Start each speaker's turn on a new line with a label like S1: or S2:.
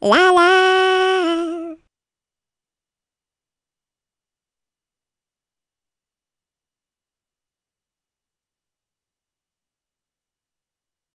S1: 啦啦。